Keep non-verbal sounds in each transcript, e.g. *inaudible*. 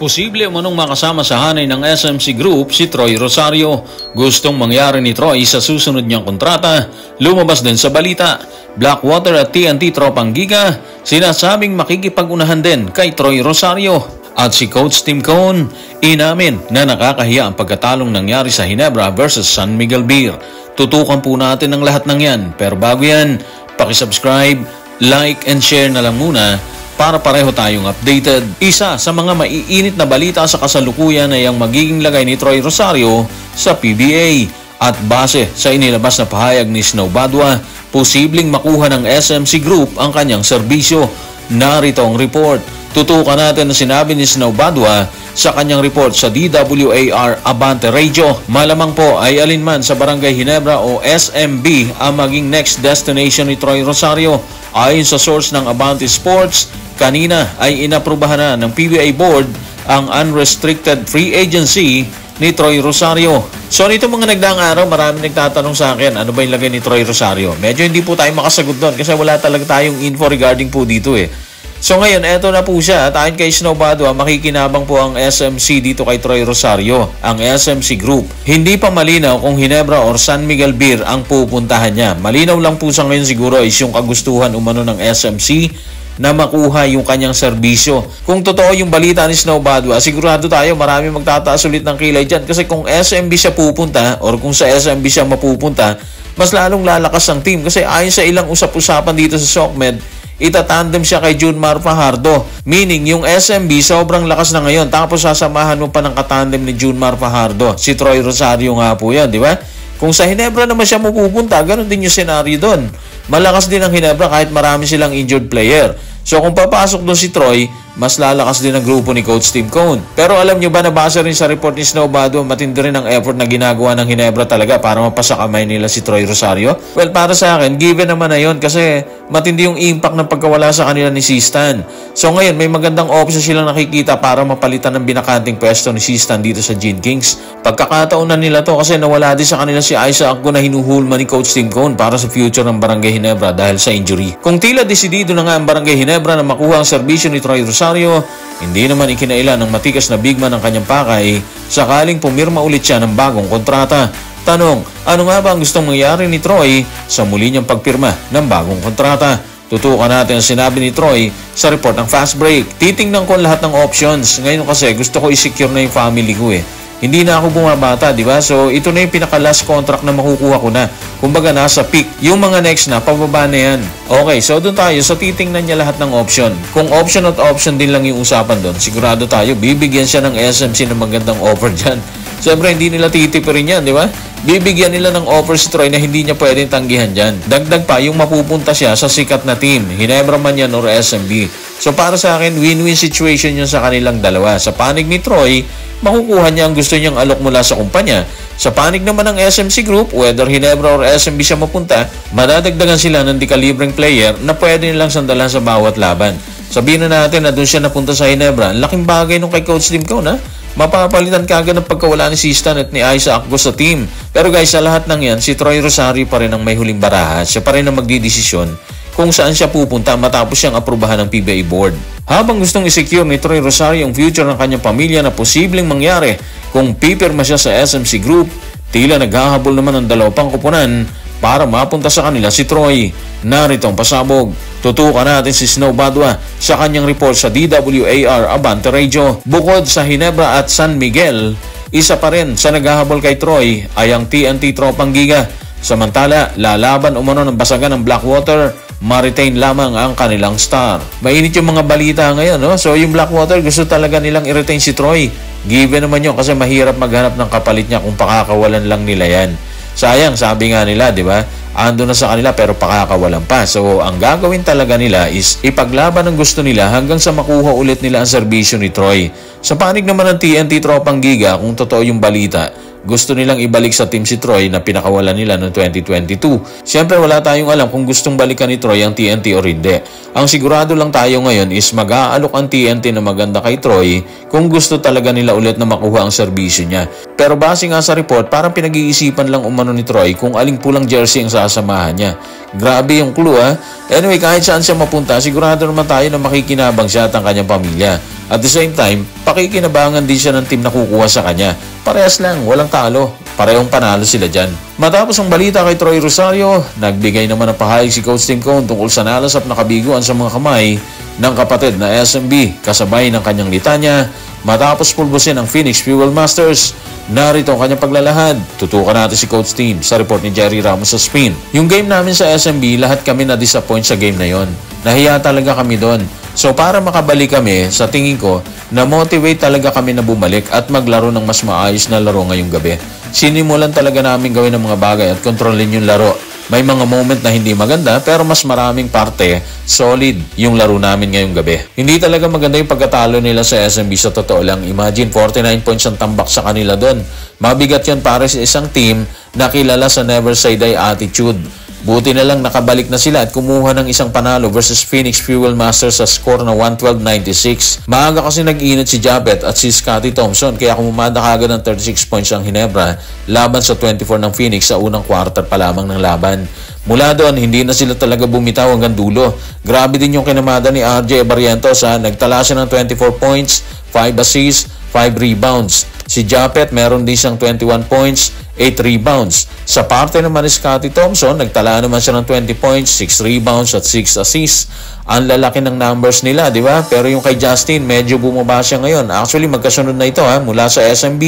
Posible umanong makasama sa hanay ng SMC Group si Troy Rosario. Gustong mangyari ni Troy sa susunod niyang kontrata. Lumabas din sa balita. Blackwater at TNT Tropang Giga sinasabing makikipag-unahan din kay Troy Rosario. At si Coach Tim Cone, inamin na nakakahiya ang pagkatalong nangyari sa Hinebra versus San Miguel Beer. Tutukan po natin ang lahat ng yan. Pero bago yan, pakisubscribe, like, and share na lang muna para pareho tayong updated. Isa sa mga maiinit na balita sa kasalukuyan ay ang magiging lagay ni Troy Rosario sa PBA. At base sa inilabas na pahayag ni Snow Badwa, posibleng makuha ng SMC Group ang kanyang serbisyo. Narito ang report. Tutukan natin na sinabi ni Snow Badwa sa kanyang report sa DWAR Abante Radio. Malamang po ay alinman sa Barangay Hinebra o SMB ang maging next destination ni Troy Rosario. Ayon sa source ng Abante Sports, Kanina ay inaprubahan na ng PBA Board ang unrestricted free agency ni Troy Rosario. So nito mga nagdaang araw, marami nagtatanong sa akin, ano ba yung lagay ni Troy Rosario? Medyo hindi po tayo makasagot doon kasi wala talaga tayong info regarding po dito eh. So ngayon, eto na po siya at ayon kay Snow Badwa, makikinabang po ang SMC dito kay Troy Rosario, ang SMC Group. Hindi pa malinaw kung Hinebra or San Miguel Beer ang pupuntahan niya. Malinaw lang po sa ngayon siguro is yung kagustuhan umano ng SMC na makuha yung kanyang serbisyo. Kung totoo yung balita ni Snow Badwa, sigurado tayo marami magtataas ulit ng kilay dyan. Kasi kung SMB siya pupunta or kung sa SMB siya mapupunta, mas lalong lalakas ang team. Kasi ayon sa ilang usap-usapan dito sa SOCMED, itatandem siya kay Junmar Fajardo. Meaning, yung SMB sobrang lakas na ngayon. Tapos sasamahan mo pa ng katandem ni Junmar Fajardo. Si Troy Rosario nga po yan, di ba? Kung sa Hinebra naman siya mapupunta, ganun din yung senaryo doon. Malakas din ang Hinebra kahit marami silang injured player. So kung papasok doon si Troy, mas lalakas din ang grupo ni Coach Tim Cone. Pero alam nyo ba, nabasa rin sa report ni Snowbado, matindi rin ang effort na ginagawa ng Hinebra talaga para mapasakamay nila si Troy Rosario? Well, para sa akin, given naman na yon kasi matindi yung impact ng pagkawala sa kanila ni Sistan. So ngayon, may magandang option silang nakikita para mapalitan ng binakanting pwesto ni Sistan dito sa Gene Kings. Pagkakataon na nila to kasi nawala din sa kanila si Isaac na hinuhulma ni Coach Tim Cone para sa future ng Barangay Hinebra dahil sa injury. Kung tila desidido na nga ang Barangay Hinebra na makuha ang serbisyo ni Troy Rosario, Rosario, hindi naman ikinailan ng matikas na bigman ng kanyang pakay sakaling pumirma ulit siya ng bagong kontrata. Tanong, ano nga ba ang gustong mangyari ni Troy sa muli niyang pagpirma ng bagong kontrata? Tutukan natin ang sinabi ni Troy sa report ng Fast Break. Titingnan ko lahat ng options. Ngayon kasi gusto ko i-secure na yung family ko eh. Hindi na ako bumabata, di ba? So, ito na yung pinaka-last contract na makukuha ko na. Kumbaga, nasa peak. Yung mga next na, pababa na yan. Okay, so doon tayo. So, titingnan niya lahat ng option. Kung option at option din lang yung usapan doon, sigurado tayo, bibigyan siya ng SMC ng magandang offer dyan. *laughs* Siyempre, hindi nila titipirin yan, di ba? Bibigyan nila ng offer si Troy na hindi niya pwedeng tanggihan dyan. Dagdag pa, yung mapupunta siya sa sikat na team, Hinebra man yan or SMB. So, para sa akin, win-win situation yun sa kanilang dalawa. Sa panig ni Troy, makukuha niya ang gusto niyang alok mula sa kumpanya. Sa panig naman ng SMC Group, whether Hinebra or SMB siya mapunta, madadagdagan sila ng dekalibreng player na pwede nilang sandalan sa bawat laban. Sabihin na natin na doon siya napunta sa Hinebra, laking bagay nung kay Coach Tim Cone ha. Mapapalitan kagad ng pagkawala ni Sistan at ni Isaac Akgo sa team. Pero guys, sa lahat ng yan, si Troy Rosario pa rin ang may huling baraha. Siya pa rin ang magdidesisyon kung saan siya pupunta matapos siyang aprubahan ng PBA Board. Habang gustong isecure ni Troy Rosario ang future ng kanyang pamilya na posibleng mangyari kung pipirma siya sa SMC Group, tila naghahabol naman ang dalawa pang kupunan para mapunta sa kanila si Troy. Narito ang pasabog. Tutukan natin si Snow Badwa sa kanyang report sa DWAR Abante Radio. Bukod sa Hinebra at San Miguel, isa pa rin sa naghahabol kay Troy ay ang TNT Tropang Giga. Samantala, lalaban umano ng basagan ng Blackwater ma-retain lamang ang kanilang star. Mainit yung mga balita ngayon, no? So yung Blackwater gusto talaga nilang i-retain si Troy. Given naman yun kasi mahirap maghanap ng kapalit niya kung pakakawalan lang nila yan. Sayang, sabi nga nila, di ba? Ando na sa kanila pero pakakawalan pa. So, ang gagawin talaga nila is ipaglaban ang gusto nila hanggang sa makuha ulit nila ang serbisyo ni Troy. Sa panig naman ng TNT Tropang Giga, kung totoo yung balita, gusto nilang ibalik sa team si Troy na pinakawalan nila noong 2022. Siyempre wala tayong alam kung gustong balikan ni Troy ang TNT o hindi. Ang sigurado lang tayo ngayon is mag-aalok ang TNT na maganda kay Troy kung gusto talaga nila ulit na makuha ang serbisyo niya. Pero base nga sa report, parang pinag-iisipan lang umano ni Troy kung aling pulang jersey ang sasamahan niya. Grabe yung clue ha. Anyway, kahit saan siya mapunta, sigurado naman tayo na makikinabang siya at ang kanyang pamilya. At the same time, pakikinabangan din siya ng team na kukuha sa kanya. Parehas lang, walang talo. Parehong panalo sila dyan. Matapos ang balita kay Troy Rosario, nagbigay naman ng pahayag si Coach Tim Cone tungkol sa nalasap na kabiguan sa mga kamay ng kapatid na SMB kasabay ng kanyang litanya matapos pulbusin ang Phoenix Fuel Masters. Narito ang kanyang paglalahad. Tutukan natin si Coach Team sa report ni Jerry Ramos sa spin. Yung game namin sa SMB, lahat kami na-disappoint sa game na yon. Nahiya talaga kami doon. So para makabalik kami, sa tingin ko, na-motivate talaga kami na bumalik at maglaro ng mas maayos na laro ngayong gabi. Sinimulan talaga namin gawin ng mga bagay at kontrolin yung laro may mga moment na hindi maganda pero mas maraming parte solid yung laro namin ngayong gabi. Hindi talaga maganda yung pagkatalo nila sa SMB sa totoo lang. Imagine 49 points ang tambak sa kanila doon. Mabigat yan para sa isang team na kilala sa never say die attitude. Buti na lang nakabalik na sila at kumuha ng isang panalo versus Phoenix Fuel Masters sa score na 112-96. Maaga kasi nag-init si Jabet at si Scotty Thompson kaya kumumada kagad ng 36 points ang Hinebra laban sa 24 ng Phoenix sa unang quarter pa lamang ng laban. Mula doon, hindi na sila talaga bumitaw hanggang dulo. Grabe din yung kinamada ni RJ Barrientos ha. Nagtala siya ng 24 points, 5 assists, 5 rebounds. Si Japet meron din siyang 21 points, 8 rebounds. Sa parte naman ni Scotty Thompson, nagtala naman siya ng 20 points, 6 rebounds at 6 assists. Ang lalaki ng numbers nila, di ba? Pero yung kay Justin, medyo bumaba siya ngayon. Actually, magkasunod na ito ha. Mula sa SMB,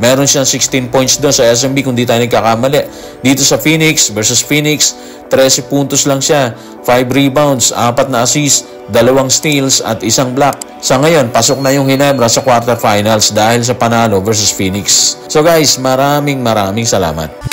meron siyang 16 points doon sa SMB kung di tayo nagkakamali. Dito sa Phoenix versus Phoenix, 13 puntos lang siya, 5 rebounds, 4 na assists, dalawang steals at isang block. Sa ngayon, pasok na yung Hinebra sa quarterfinals dahil sa panalo versus Phoenix. So guys, maraming maraming salamat.